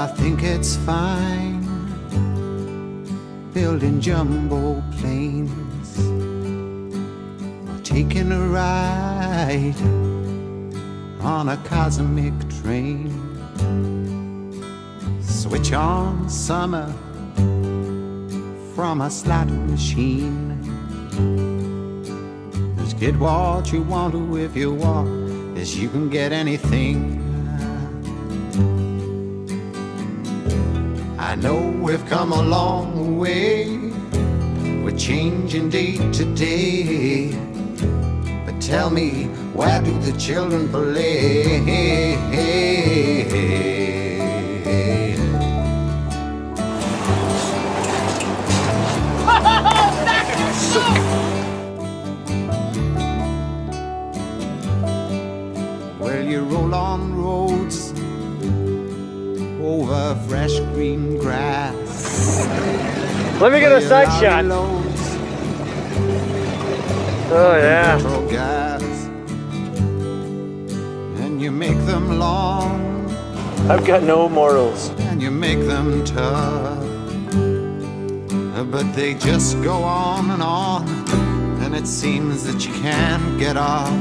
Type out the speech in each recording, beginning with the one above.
I think it's fine building jumbo planes or taking a ride on a cosmic train. Switch on summer from a slot machine. Just get what you want to if you want, as you can get anything. I know we've come a long way. We're changing day to day. But tell me, where do the children play? Well, you roll on roads over fresh green grass. Let me get a side shot. Oh yeah. And you make them long I've got no morals. and you make them tough. Uh, but they just go on and on, and it seems that you can't get off.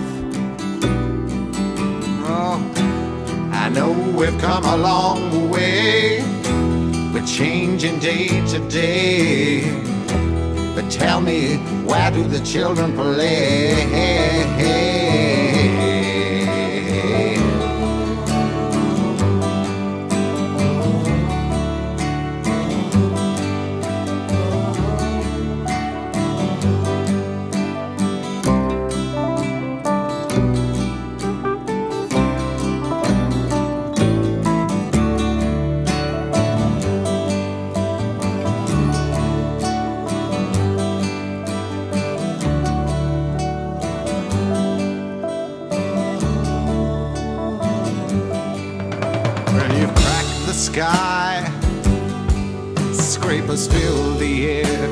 Oh, I know we've come a long way, we're changing day to day. But tell me, where do the children play? Sky, scrapers fill the air.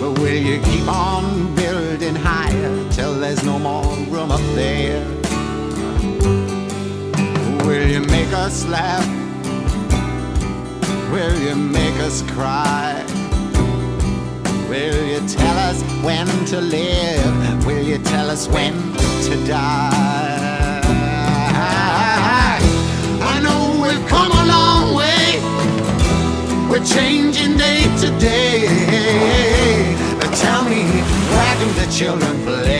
But will you keep on building higher till there's no more room up there? Will you make us laugh? Will you make us cry? Will you tell us when to live? Will you tell us when to die? Changing day to day. But tell me, where do the children play?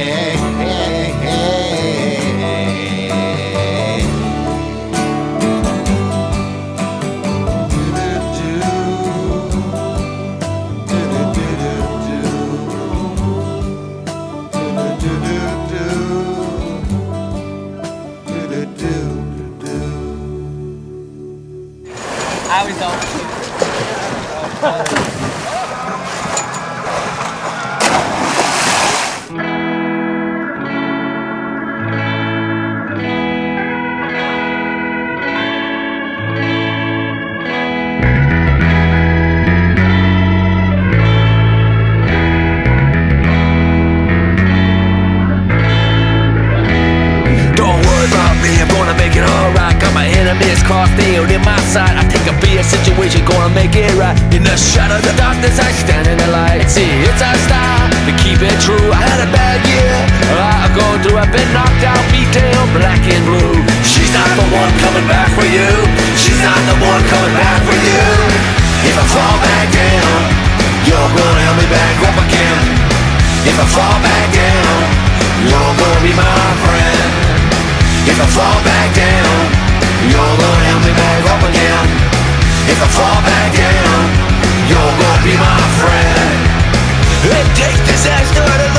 My side. I think I'll be a situation, gonna make it right. In the shadow of the darkness, I stand in the light. See, it's our style to keep it true. I had a bad year, I've gone through. I've been knocked out, beat down, black and blue. She's not the one coming back for you. She's not the one coming back for you. If I fall back down, you're gonna help me back up again. If I fall back down, you're gonna be my friend. If I fall back down, you're I fall back down, you're gonna be my friend. It takes disaster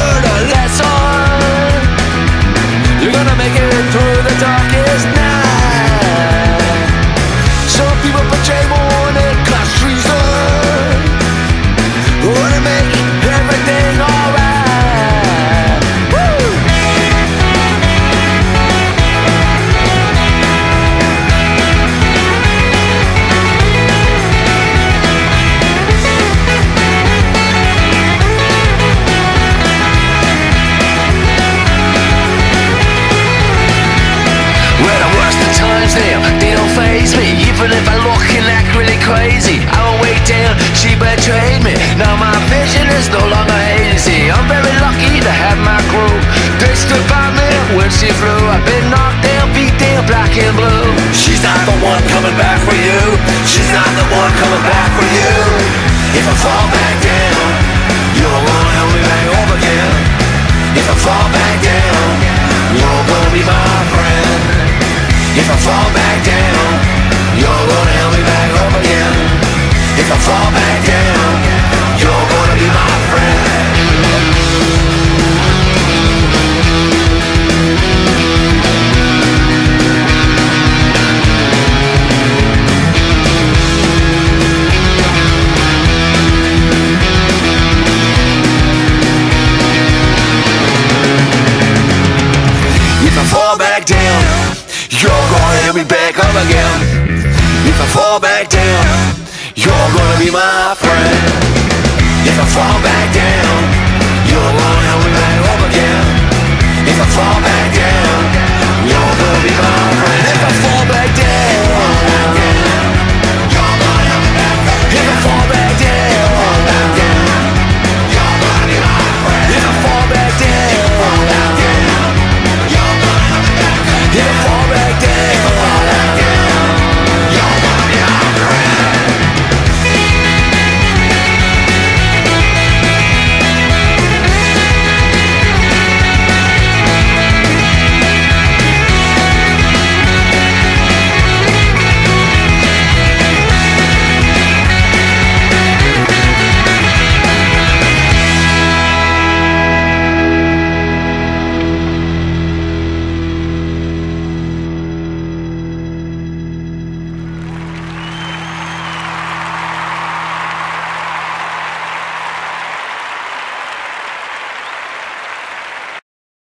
If I fall back down You're the one help me back up again. If I fall back down You're gonna be my friend. If I fall back down back up again. If I fall back down, you're gonna be my friend. If I fall back down, you're gonna help me back up again. If I fall back